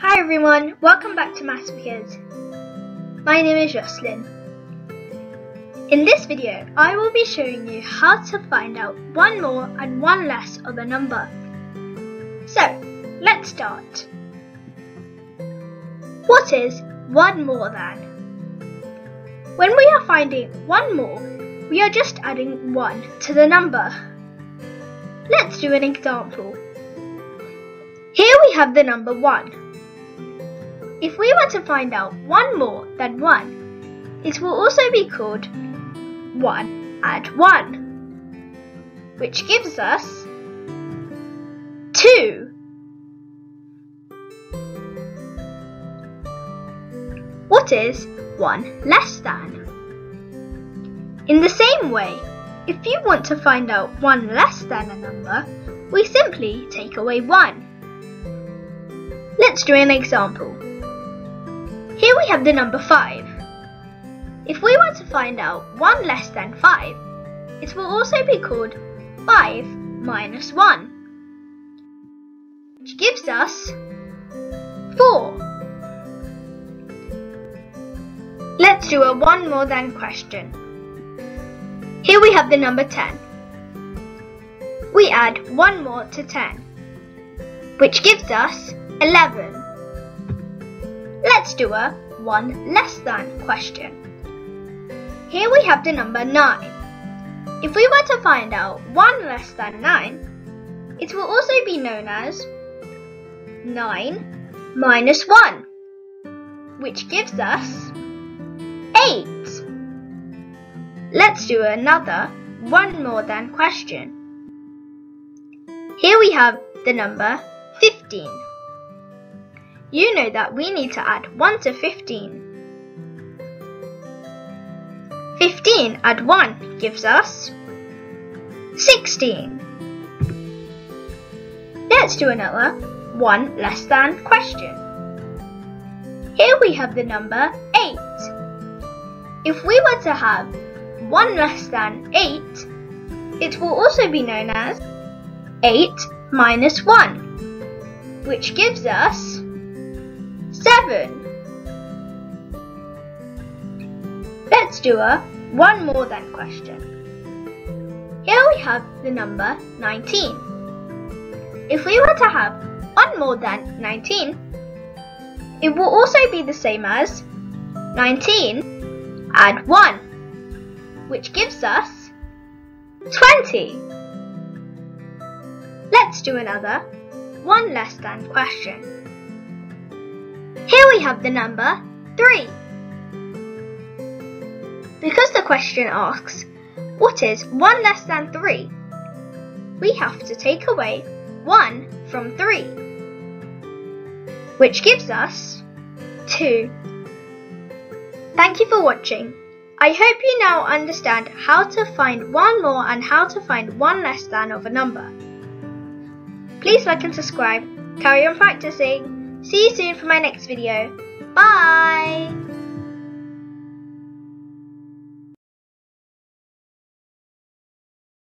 Hi everyone, welcome back to Maths Kids. My name is Jocelyn. In this video, I will be showing you how to find out one more and one less of a number. So, let's start. What is one more than? When we are finding one more, we are just adding one to the number. Let's do an example. Here we have the number 1. If we were to find out 1 more than 1, it will also be called 1 add 1, which gives us 2. What is 1 less than? In the same way, if you want to find out 1 less than a number, we simply take away 1. Let's do an example. Here we have the number 5. If we want to find out 1 less than 5, it will also be called 5 minus 1, which gives us 4. Let's do a one more than question. Here we have the number 10. We add 1 more to 10, which gives us 11. Let's do a 1 less than question. Here we have the number 9. If we were to find out 1 less than 9, it will also be known as 9 minus 1, which gives us 8. Let's do another 1 more than question. Here we have the number 15 you know that we need to add 1 to 15. 15 add 1 gives us 16. Let's do another 1 less than question. Here we have the number 8. If we were to have 1 less than 8, it will also be known as 8 minus 1, which gives us seven. Let's do a one more than question. Here we have the number 19. If we were to have one more than 19, it will also be the same as 19 add 1, which gives us 20. Let's do another one less than question. Here we have the number 3. Because the question asks, what is 1 less than 3? We have to take away 1 from 3, which gives us 2. Thank you for watching. I hope you now understand how to find one more and how to find one less than of a number. Please like and subscribe. Carry on practicing. See you soon for my next video. Bye!